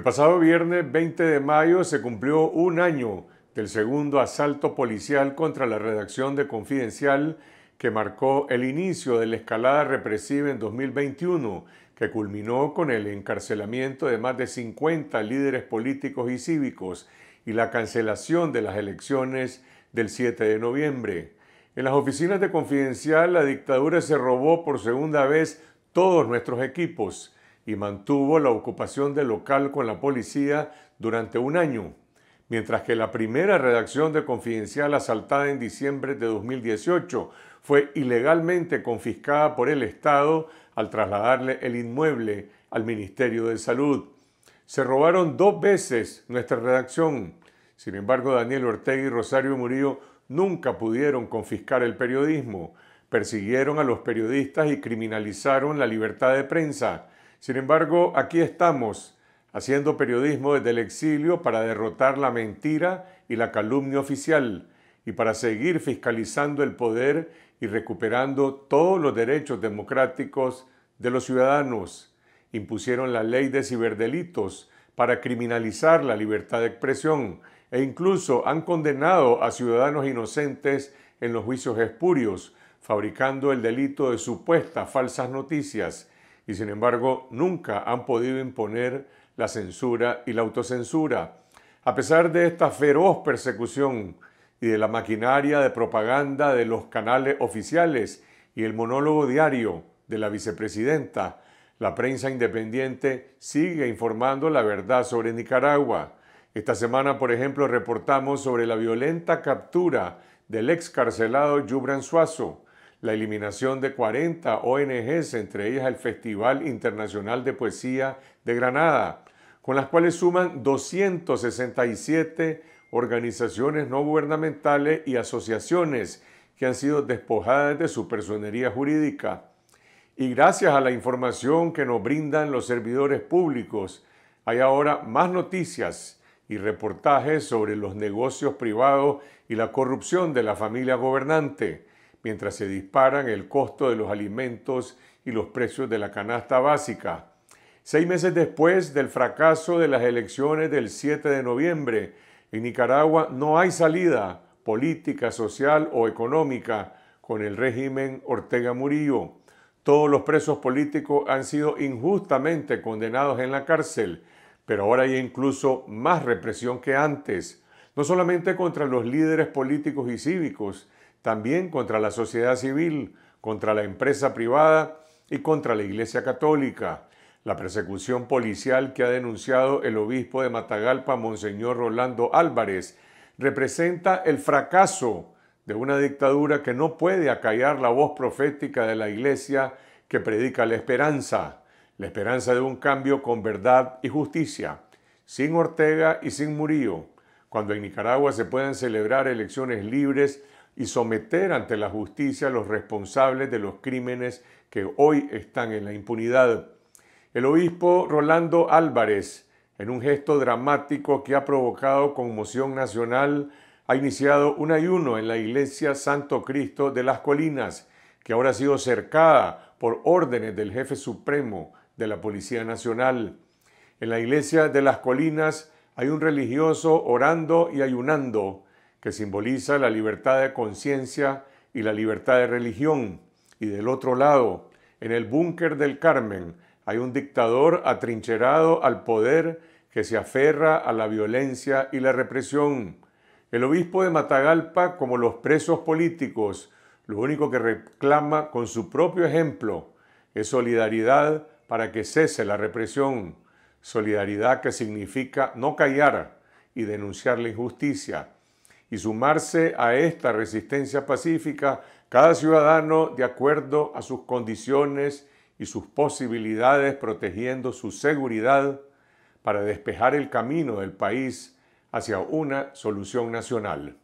El pasado viernes 20 de mayo se cumplió un año del segundo asalto policial contra la redacción de Confidencial que marcó el inicio de la escalada represiva en 2021, que culminó con el encarcelamiento de más de 50 líderes políticos y cívicos y la cancelación de las elecciones del 7 de noviembre. En las oficinas de Confidencial, la dictadura se robó por segunda vez todos nuestros equipos y mantuvo la ocupación del local con la policía durante un año, mientras que la primera redacción de Confidencial asaltada en diciembre de 2018 fue ilegalmente confiscada por el Estado al trasladarle el inmueble al Ministerio de Salud. Se robaron dos veces nuestra redacción. Sin embargo, Daniel Ortega y Rosario Murillo nunca pudieron confiscar el periodismo. Persiguieron a los periodistas y criminalizaron la libertad de prensa. Sin embargo, aquí estamos, haciendo periodismo desde el exilio para derrotar la mentira y la calumnia oficial y para seguir fiscalizando el poder y recuperando todos los derechos democráticos de los ciudadanos. Impusieron la ley de ciberdelitos para criminalizar la libertad de expresión e incluso han condenado a ciudadanos inocentes en los juicios espurios, fabricando el delito de supuestas falsas noticias y sin embargo nunca han podido imponer la censura y la autocensura. A pesar de esta feroz persecución y de la maquinaria de propaganda de los canales oficiales y el monólogo diario de la vicepresidenta, la prensa independiente sigue informando la verdad sobre Nicaragua. Esta semana, por ejemplo, reportamos sobre la violenta captura del excarcelado Yubran Suazo, la eliminación de 40 ONGs, entre ellas el Festival Internacional de Poesía de Granada, con las cuales suman 267 organizaciones no gubernamentales y asociaciones que han sido despojadas de su personería jurídica. Y gracias a la información que nos brindan los servidores públicos, hay ahora más noticias y reportajes sobre los negocios privados y la corrupción de la familia gobernante mientras se disparan el costo de los alimentos y los precios de la canasta básica. Seis meses después del fracaso de las elecciones del 7 de noviembre, en Nicaragua no hay salida política, social o económica con el régimen Ortega Murillo. Todos los presos políticos han sido injustamente condenados en la cárcel, pero ahora hay incluso más represión que antes, no solamente contra los líderes políticos y cívicos, también contra la sociedad civil, contra la empresa privada y contra la Iglesia Católica. La persecución policial que ha denunciado el obispo de Matagalpa, Monseñor Rolando Álvarez, representa el fracaso de una dictadura que no puede acallar la voz profética de la Iglesia que predica la esperanza, la esperanza de un cambio con verdad y justicia, sin Ortega y sin Murillo, cuando en Nicaragua se puedan celebrar elecciones libres y someter ante la justicia a los responsables de los crímenes que hoy están en la impunidad. El obispo Rolando Álvarez, en un gesto dramático que ha provocado conmoción nacional, ha iniciado un ayuno en la iglesia Santo Cristo de las Colinas, que ahora ha sido cercada por órdenes del jefe supremo de la Policía Nacional. En la iglesia de las Colinas hay un religioso orando y ayunando que simboliza la libertad de conciencia y la libertad de religión. Y del otro lado, en el búnker del Carmen, hay un dictador atrincherado al poder que se aferra a la violencia y la represión. El obispo de Matagalpa, como los presos políticos, lo único que reclama con su propio ejemplo es solidaridad para que cese la represión, solidaridad que significa no callar y denunciar la injusticia y sumarse a esta resistencia pacífica cada ciudadano de acuerdo a sus condiciones y sus posibilidades, protegiendo su seguridad para despejar el camino del país hacia una solución nacional.